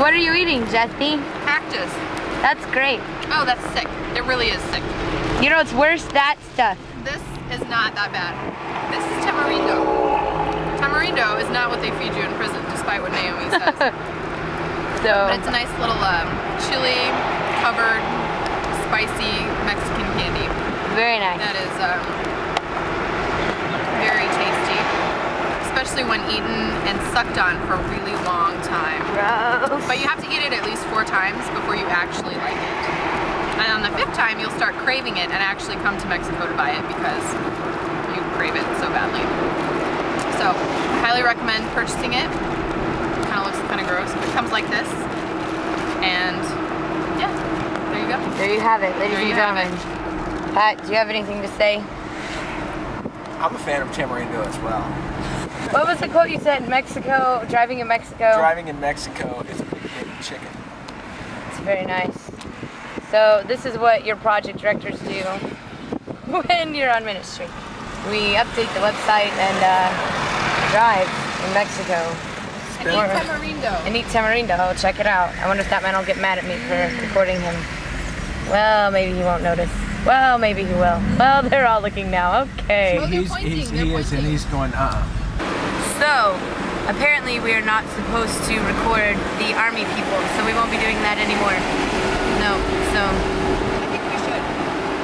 What are you eating, Jessie? Cactus. That's great. Oh, that's sick. It really is sick. You know, it's worse that stuff. This is not that bad. This is tamarindo. Tamarindo is not what they feed you in prison, despite what Naomi says. So, but it's a nice little um, chili covered spicy Mexican candy. very nice. That is um, very tasty, especially when eaten and sucked on for a really long time. Gross. But you have to eat it at least four times before you actually like it. And on the fifth time, you'll start craving it and actually come to Mexico to buy it because you crave it so badly. So, I highly recommend purchasing it. it Kind of looks kind of gross, but it comes like this. And yeah, there you go. There you have it, ladies There and you have gentlemen. Pat, do you have anything to say? I'm a fan of tamarindo as well. What was the quote you said? Mexico, driving in Mexico. Driving in Mexico is a big hit chicken. It's very nice. So this is what your project directors do when you're on ministry. We update the website and uh, drive in Mexico. And eat tamarindo. And eat tamarindo. Oh, check it out. I wonder if that man will get mad at me for recording him. Well, maybe he won't notice. Well, maybe he will. Well, they're all looking now. Okay. They're He's, he's, they're he is, and he's going, uh-uh. So, apparently we are not supposed to record the army people, so we won't be doing that anymore. No, so, I think we should.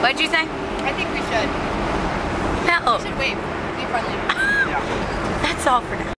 what'd you say? I think we should. No, We should wave. Be friendly. that's all for now.